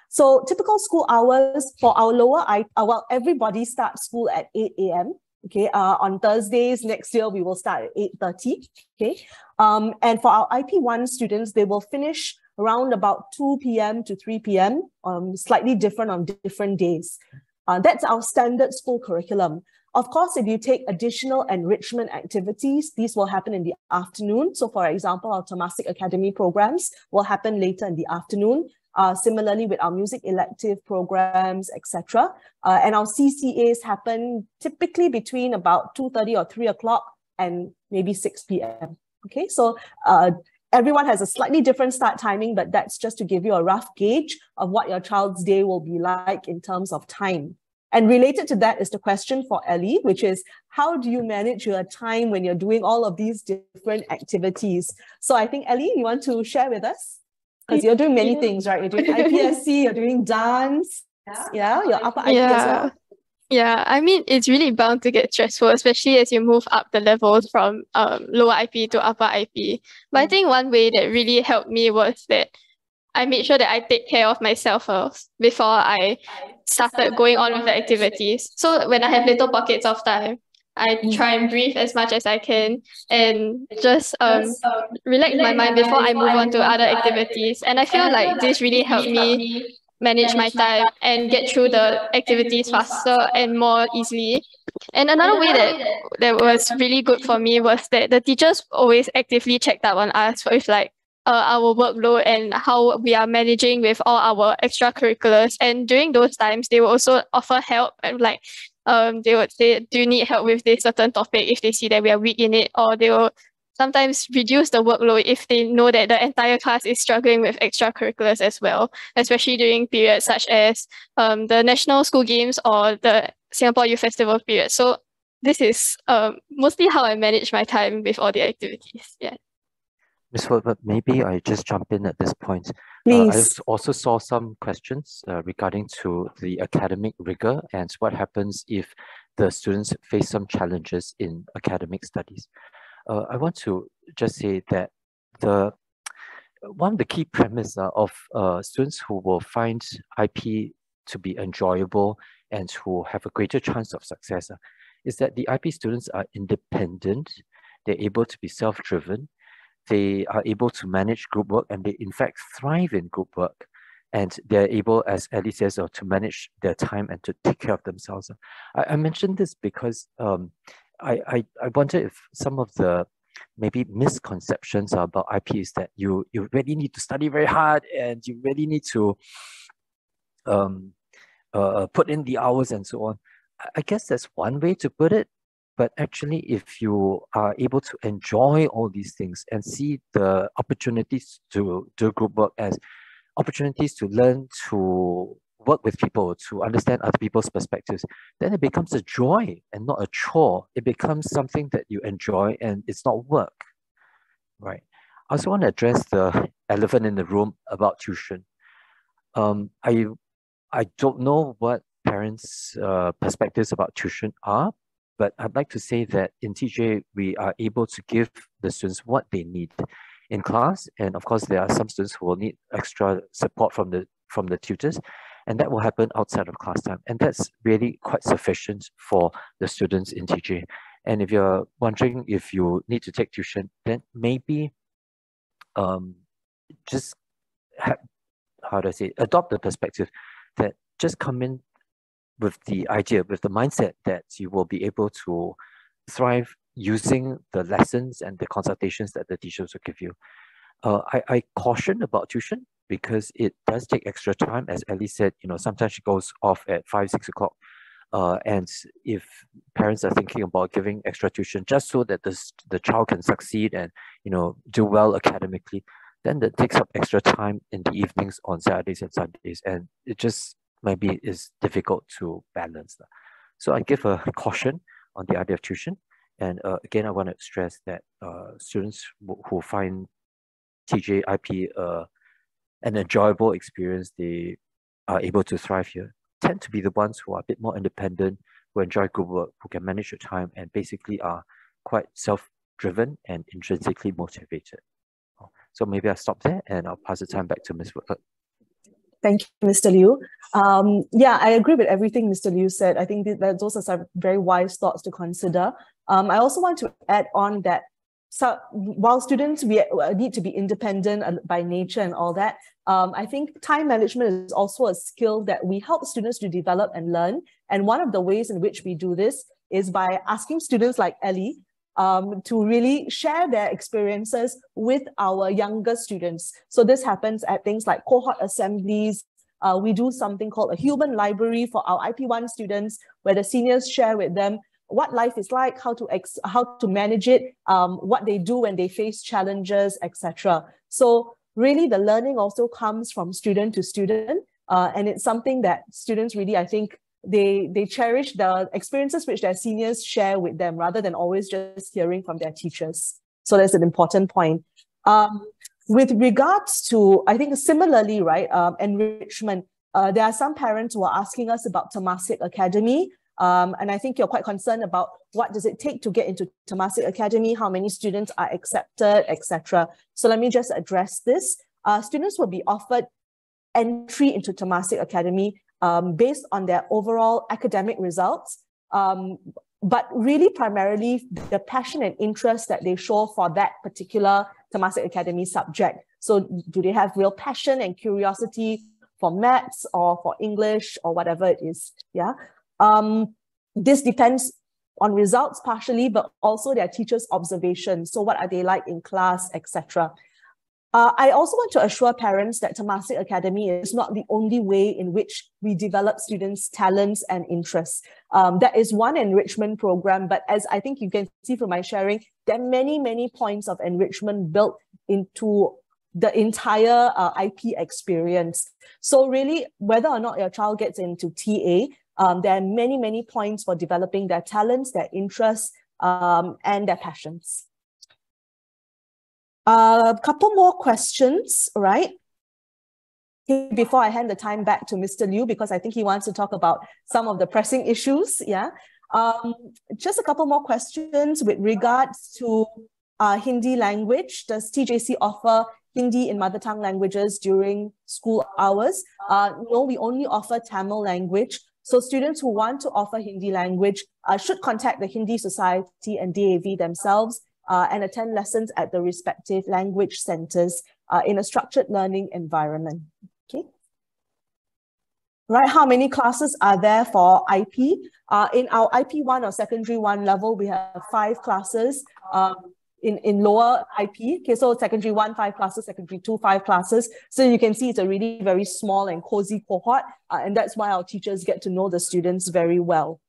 So typical school hours for our lower, I, uh, well, everybody starts school at 8 a.m., okay? Uh, on Thursdays next year, we will start at 8.30, okay? Um, and for our IP1 students, they will finish around about 2 p.m. to 3 p.m., um, slightly different on different days. Uh, that's our standard school curriculum. Of course, if you take additional enrichment activities, these will happen in the afternoon. So for example, our Temasek Academy programs will happen later in the afternoon. Uh, similarly with our music elective programs, etc. Uh, and our CCAs happen typically between about 2.30 or 3 o'clock and maybe 6 p.m. Okay, so uh, everyone has a slightly different start timing, but that's just to give you a rough gauge of what your child's day will be like in terms of time. And related to that is the question for Ellie, which is how do you manage your time when you're doing all of these different activities? So I think Ellie, you want to share with us? Because you're doing many things, right? You're doing IPSC, you're doing dance. Yeah, yeah you're upper IP yeah. as well. Yeah, I mean, it's really bound to get stressful, especially as you move up the levels from um, lower IP to upper IP. But mm. I think one way that really helped me was that I made sure that I take care of myself first before I started going on with the activities. So when I have little pockets of time, I try and breathe as much as I can and just um, relax my mind before I move on to other activities. And I feel like this really helped me manage my time and get through the activities faster and more easily. And another way that that was really good for me was that the teachers always actively checked up on us with like uh, our workload and how we are managing with all our extracurriculars. And during those times, they will also offer help and like um they would say, do you need help with this certain topic if they see that we are weak in it, or they will sometimes reduce the workload if they know that the entire class is struggling with extracurriculars as well, especially during periods such as um, the National School Games or the Singapore Youth Festival period. So this is um, mostly how I manage my time with all the activities. Yeah. Ms. Woodford, maybe I just jump in at this point. Please. Uh, I also saw some questions uh, regarding to the academic rigor and what happens if the students face some challenges in academic studies. Uh, I want to just say that the one of the key premise uh, of uh, students who will find IP to be enjoyable and who have a greater chance of success uh, is that the IP students are independent, they're able to be self-driven, they are able to manage group work and they in fact thrive in group work and they're able, as Ellie says, uh, to manage their time and to take care of themselves. I, I mentioned this because um, I, I, I wonder if some of the maybe misconceptions about IP is that you, you really need to study very hard and you really need to um, uh, put in the hours and so on. I guess that's one way to put it. But actually, if you are able to enjoy all these things and see the opportunities to do group work as opportunities to learn to work with people, to understand other people's perspectives, then it becomes a joy and not a chore. It becomes something that you enjoy and it's not work, right? I also want to address the elephant in the room about tuition. Um, I, I don't know what parents' uh, perspectives about tuition are, but I'd like to say that in TJ, we are able to give the students what they need in class. And of course, there are some students who will need extra support from the from the tutors, and that will happen outside of class time. And that's really quite sufficient for the students in TJ. And if you're wondering if you need to take tuition, then maybe um, just how do I say, adopt the perspective that just come in with the idea, with the mindset that you will be able to thrive using the lessons and the consultations that the teachers will give you. Uh, I, I caution about tuition because it does take extra time. As Ellie said, you know, sometimes she goes off at five, six o'clock. Uh, and if parents are thinking about giving extra tuition just so that this, the child can succeed and, you know, do well academically, then that takes up extra time in the evenings on Saturdays and Sundays. And it just maybe is difficult to balance. So I give a caution on the idea of tuition. And uh, again, I want to stress that uh, students who find TJIP uh, an enjoyable experience, they are able to thrive here, tend to be the ones who are a bit more independent, who enjoy group work, who can manage your time, and basically are quite self-driven and intrinsically motivated. So maybe I'll stop there and I'll pass the time back to Ms. Thank you, Mr. Liu. Um, yeah, I agree with everything Mr. Liu said. I think that those are some very wise thoughts to consider. Um, I also want to add on that so while students we uh, need to be independent by nature and all that, um, I think time management is also a skill that we help students to develop and learn. And one of the ways in which we do this is by asking students like Ellie um, to really share their experiences with our younger students. So this happens at things like cohort assemblies. Uh, we do something called a human library for our IP1 students, where the seniors share with them what life is like, how to ex- how to manage it, um, what they do when they face challenges, etc. So really, the learning also comes from student to student, uh, and it's something that students really, I think, they they cherish the experiences which their seniors share with them rather than always just hearing from their teachers. So that's an important point. Um, with regards to, I think similarly, right, um, enrichment, uh, there are some parents who are asking us about Temasek Academy. Um, and I think you're quite concerned about what does it take to get into Temasek Academy, how many students are accepted, etc. So let me just address this. Uh, students will be offered entry into Temasek Academy um, based on their overall academic results. Um, but really primarily the passion and interest that they show for that particular Temasek Academy subject. So do they have real passion and curiosity for maths or for English or whatever it is? Yeah. Um, this depends on results partially, but also their teachers' observation. So what are they like in class, etc. Uh, I also want to assure parents that Temasek Academy is not the only way in which we develop students' talents and interests. Um, that is one enrichment program, but as I think you can see from my sharing, there are many, many points of enrichment built into the entire uh, IP experience. So really, whether or not your child gets into TA, um, there are many, many points for developing their talents, their interests, um, and their passions. A uh, couple more questions, right? Before I hand the time back to Mr. Liu, because I think he wants to talk about some of the pressing issues. Yeah. Um, just a couple more questions with regards to uh, Hindi language. Does TJC offer Hindi in mother tongue languages during school hours? Uh, no, we only offer Tamil language. So students who want to offer Hindi language uh, should contact the Hindi Society and DAV themselves uh, and attend lessons at the respective language centers uh, in a structured learning environment. Okay. Right, how many classes are there for IP? Uh, in our IP1 or secondary one level, we have five classes. Um, in, in lower IP. Okay, so secondary one, five classes, secondary two, five classes. So you can see it's a really very small and cozy cohort. Uh, and that's why our teachers get to know the students very well.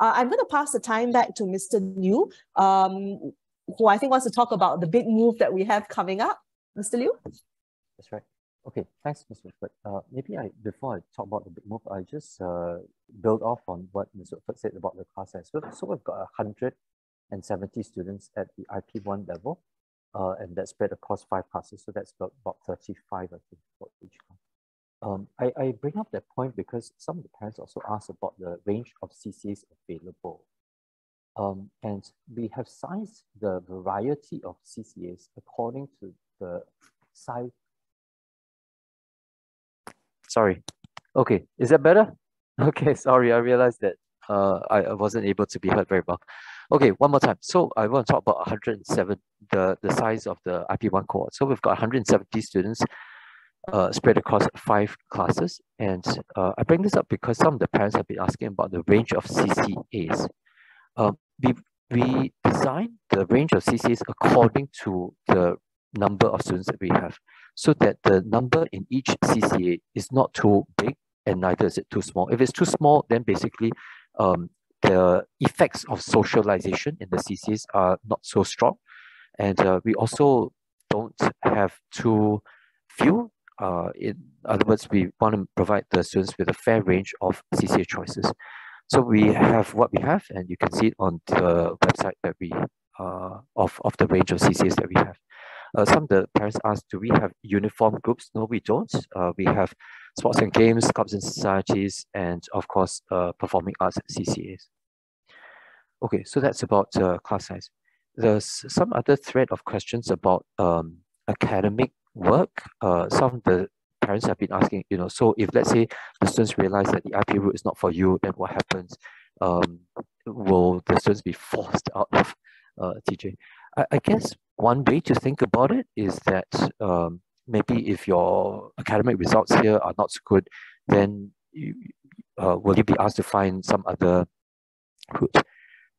Uh, I'm going to pass the time back to Mr. Liu, um, who I think wants to talk about the big move that we have coming up. Mr. Liu? That's right. Okay, thanks, Mr. But uh, maybe I before I talk about the big move, I just uh, build off on what Mr. Ford said about the class size. So, so we've got 170 students at the IP1 level, uh, and that's spread across five classes. So that's about, about 35, I think, for each class. Um, I, I bring up that point because some of the parents also asked about the range of CCAs available. Um, and we have sized the variety of CCAs according to the size. Sorry. Okay, is that better? Okay, sorry, I realized that uh, I, wasn't able to be heard very well. Okay, one more time. So I want to talk about 107, the, the size of the IP1 cohort. So we've got 170 students uh, spread across five classes. And uh, I bring this up because some of the parents have been asking about the range of CCAs. Um, we, we design the range of CCAs according to the number of students that we have so that the number in each CCA is not too big and neither is it too small. If it's too small, then basically um, the effects of socialization in the CCAs are not so strong. And uh, we also don't have too few. Uh, in other words, we want to provide the students with a fair range of CCA choices. So we have what we have, and you can see it on the website that we uh, of of the range of CCAs that we have. Uh, some of the parents ask, do we have uniform groups? No, we don't. Uh, we have sports and games, clubs and societies, and of course, uh, performing arts CCAs. Okay, so that's about uh, class size. There's some other thread of questions about um, academic work. Uh, some of the parents have been asking, you know, so if let's say the students realize that the IP route is not for you, then what happens? Um, will the students be forced out of uh, TJ? I, I, guess one way to think about it is that um, maybe if your academic results here are not so good, then you, uh, will you be asked to find some other route?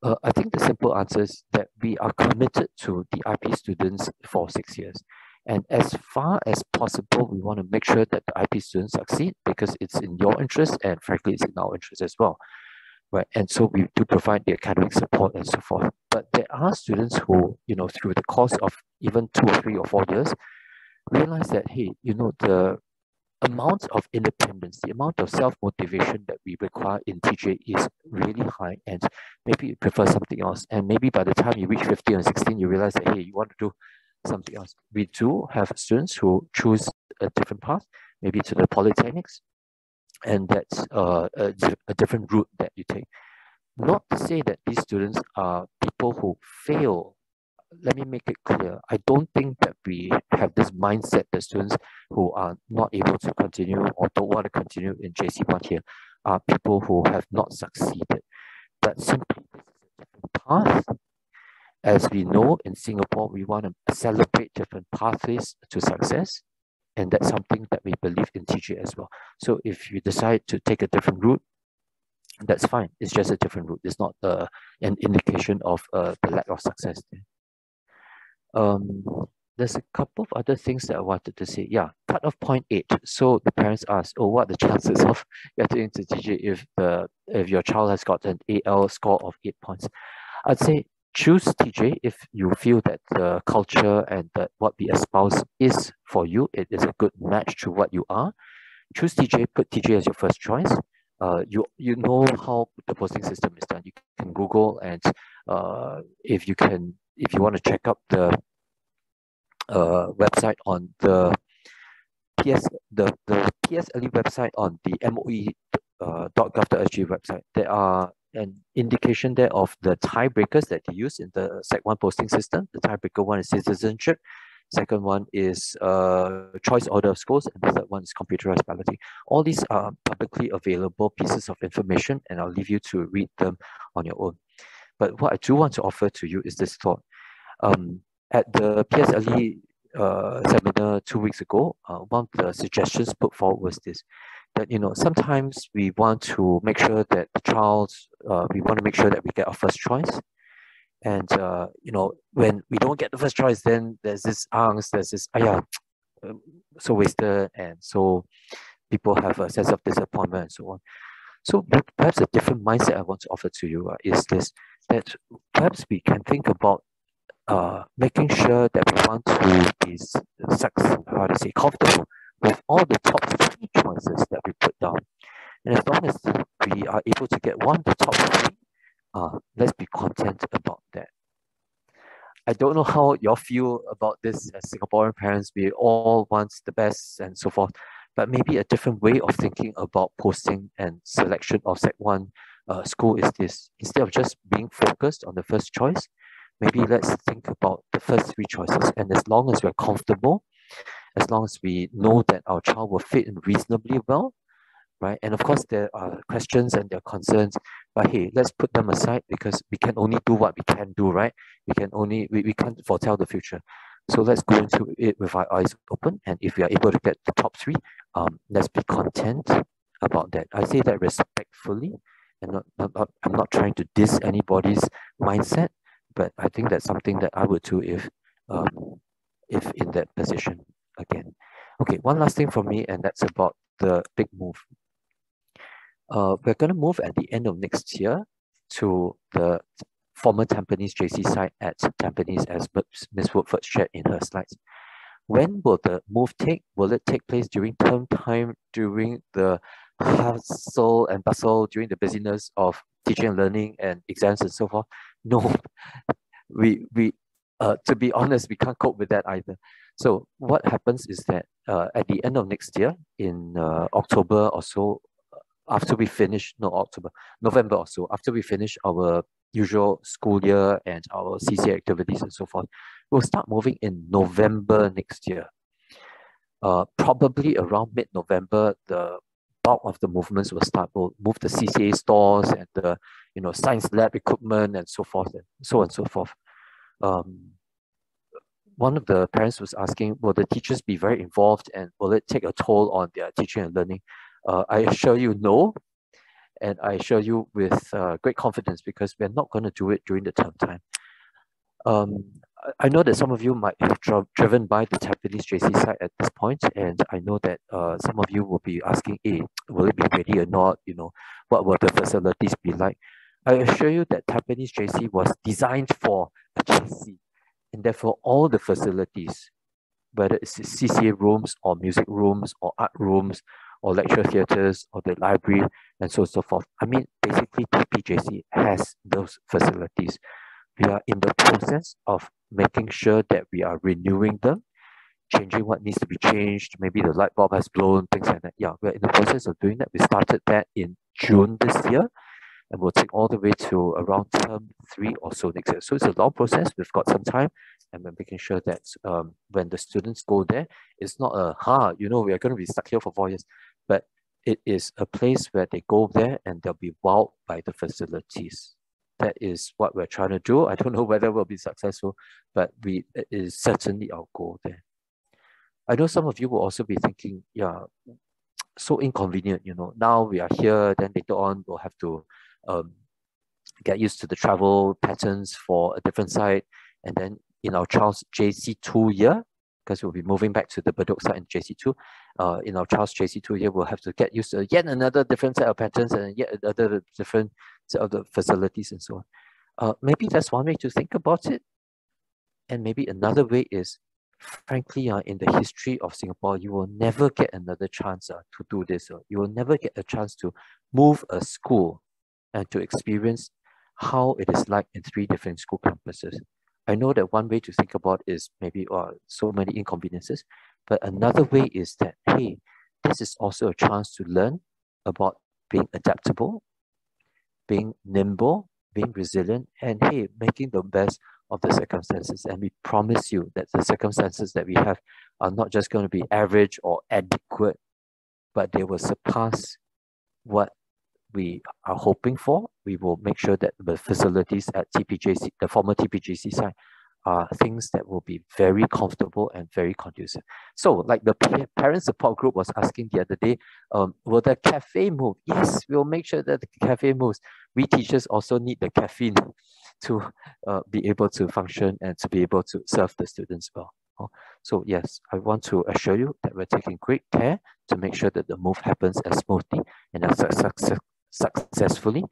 Uh, I think the simple answer is that we are committed to the IP students for six years. And as far as possible, we want to make sure that the IP students succeed because it's in your interest and frankly, it's in our interest as well. Right. And so we do provide the academic support and so forth. But there are students who, you know, through the course of even two or three or four years, realize that, hey, you know, the amount of independence, the amount of self-motivation that we require in TJ is really high and maybe you prefer something else. And maybe by the time you reach 15 or 16, you realize that, hey, you want to do something else. We do have students who choose a different path, maybe to the polytechnics, and that's uh, a, a different route that you take. Not to say that these students are people who fail. Let me make it clear. I don't think that we have this mindset that students who are not able to continue or don't want to continue in JC1 here are people who have not succeeded. But simply, this is path. As we know in Singapore, we want to celebrate different pathways to success. And that's something that we believe in TJ as well. So if you decide to take a different route, that's fine. It's just a different route. It's not uh, an indication of uh, the lack of success. Um, there's a couple of other things that I wanted to say. Yeah, cut off point eight. So the parents ask, oh, what are the chances of getting into TJ if the if your child has got an AL score of eight points? I'd say choose TJ if you feel that the culture and that what we espouse is for you. It is a good match to what you are. Choose TJ, put TJ as your first choice. Uh, you you know how the posting system is done. You can Google and uh, if you can if you want to check up the uh, website on the PS the the PSLE website on the MOE uh, .gov.sg website, there are an indication there of the tiebreakers that they use in the Sec 1 posting system. The tiebreaker one is citizenship. Second one is uh, choice order of schools, and the third one is computerized balloting. All these are publicly available pieces of information, and I'll leave you to read them on your own. But what I do want to offer to you is this thought. Um, at the PSLE uh, seminar two weeks ago, uh, one of the suggestions put forward was this, that, you know, sometimes we want to make sure that the child, uh, we want to make sure that we get our first choice. And, uh, you know, when we don't get the first choice, then there's this angst, there's this, ah, yeah, um, so wasted. And so people have a sense of disappointment and so on. So perhaps a different mindset I want to offer to you uh, is this, that perhaps we can think about uh, making sure that we want to be how to say comfortable with all the top three choices that we put down. And as long as we are able to get one of the top three, uh, let's be content about that. I don't know how y'all feel about this as Singaporean parents. We all want the best and so forth, but maybe a different way of thinking about posting and selection of Sec 1 uh, school is this. Instead of just being focused on the first choice, maybe let's think about the first three choices. And as long as we're comfortable, as long as we know that our child will fit in reasonably well, right? And of course, there are questions and there are concerns, but hey, let's put them aside because we can only do what we can do, right? We can only, we, we can't foretell the future. So let's go into it with our eyes open. And if we are able to get the top three, um, let's be content about that. I say that respectfully and not, not, not I'm not trying to diss anybody's mindset, but I think that's something that I would do if um, if in that position again. Okay, one last thing for me, and that's about the big move. Uh, we're going to move at the end of next year to the former Tampines JC site at Tampines, as Ms. Woodford shared in her slides. When will the move take? Will it take place during term time, during the hustle and bustle, during the busyness of teaching and learning and exams and so forth? No, we, we uh, to be honest, we can't cope with that either. So what happens is that uh, at the end of next year, in uh, October or so, after we finish, no October, November or so, after we finish our usual school year and our CCA activities and so forth, we'll start moving in November next year. Uh, probably around mid-November, the bulk of the movements will start. We'll move the CCA stores and the you know science lab equipment and so forth and so on and so forth. Um, one of the parents was asking, will the teachers be very involved and will it take a toll on their teaching and learning? Uh, I assure you no. And I assure you with uh, great confidence because we're not going to do it during the term time. Um, I know that some of you might have driven by the Tampines JC site at this point, and I know that uh, some of you will be asking, hey, will it be ready or not? You know, what will the facilities be like? I assure you that Tampines JC was designed for a JC, and therefore all the facilities, whether it's CCA rooms or music rooms or art rooms or lecture theatres or the library and so so forth. I mean, basically TPJC has those facilities. We are in the process of making sure that we are renewing them, changing what needs to be changed. Maybe the light bulb has blown, things like that. Yeah, we're in the process of doing that. We started that in June this year and we'll take all the way to around term three or so next year. So it's a long process. We've got some time and we're making sure that um, when the students go there, it's not a, ha, you know, we are going to be stuck here for four years, but it is a place where they go there and they'll be wowed by the facilities. that is what we're trying to do. I don't know whether we'll be successful, but we it is certainly our goal there. I know some of you will also be thinking, yeah, so inconvenient, you know. Now we are here, then later on we'll have to um, get used to the travel patterns for a different site. And then in our child's JC2 year, because we'll be moving back to the Bedok site in JC2, uh, in our child's JC2 year, we'll have to get used to yet another different set of patterns and yet another different set of the facilities and so on. Uh, maybe that's one way to think about it. And maybe another way is frankly, uh, in the history of Singapore, you will never get another chance uh, to do this. Uh. You will never get a chance to move a school and to experience how it is like in three different school campuses. I know that one way to think about is maybe uh, so many inconveniences, but another way is that, hey, this is also a chance to learn about being adaptable, being nimble, being resilient, and hey, making the best of the circumstances. And we promise you that the circumstances that we have are not just going to be average or adequate, but they will surpass what we are hoping for. We will make sure that the facilities at TPJC, the former TPJC site, are things that will be very comfortable and very conducive. So, like the parent support group was asking the other day, um, will the cafe move? Yes, we'll make sure that the cafe moves. We teachers also need the caffeine to uh, be able to function and to be able to serve the students well. Oh, so yes, I want to assure you that we're taking great care to make sure that the move happens as smoothly and as success successfully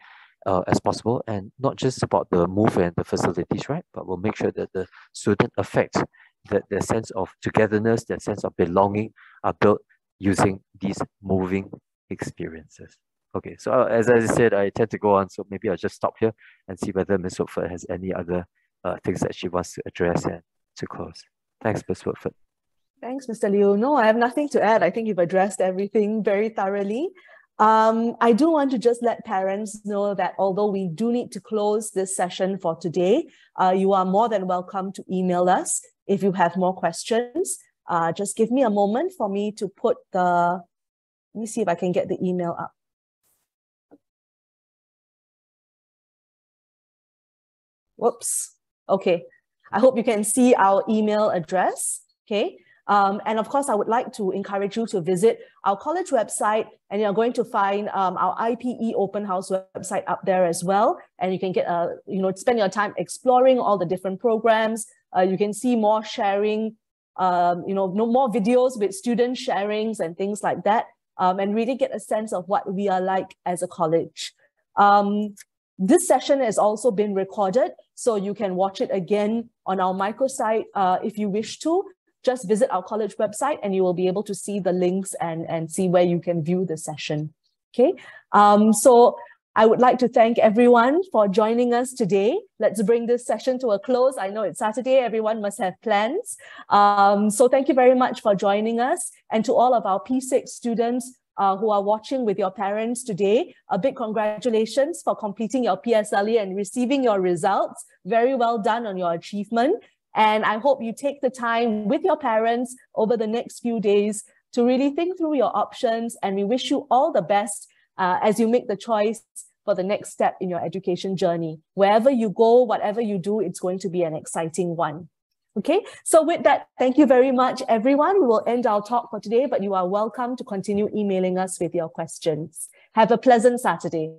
uh, as possible and not just about the move and the facilities, right? But we'll make sure that the student affects that their sense of togetherness, their sense of belonging are built using these moving experiences. Okay, so uh, as I said, I tend to go on, so maybe I'll just stop here and see whether Ms. Woodford has any other uh, things that she wants to address and to close. Thanks, Ms. Woodford. Thanks, Mr. Liu. No, I have nothing to add. I think you've addressed everything very thoroughly. Um, I do want to just let parents know that although we do need to close this session for today, uh, you are more than welcome to email us if you have more questions. Uh, just give me a moment for me to put the, let me see if I can get the email up. Whoops. Okay. I hope you can see our email address. Okay. Um, and of course, I would like to encourage you to visit our college website and you're going to find um, our IP1 open house website up there as well. And you can get, uh, you know, spend your time exploring all the different programs. Uh, you can see more sharing, um, you know, no more videos with student sharings and things like that. Um, and really get a sense of what we are like as a college. Um, this session has also been recorded, so you can watch it again on our microsite uh, if you wish to. Just visit our college website and you will be able to see the links and, and see where you can view the session. Okay, um, so I would like to thank everyone for joining us today. Let's bring this session to a close. I know it's Saturday, everyone must have plans. Um, so thank you very much for joining us. And to all of our P6 students, uh, who are watching with your parents today, a big congratulations for completing your PSLE and receiving your results. Very well done on your achievement. And I hope you take the time with your parents over the next few days to really think through your options. And we wish you all the best uh, as you make the choice for the next step in your education journey. Wherever you go, whatever you do, it's going to be an exciting one. Okay, so with that, thank you very much, everyone. We will end our talk for today, but you are welcome to continue emailing us with your questions. Have a pleasant Saturday.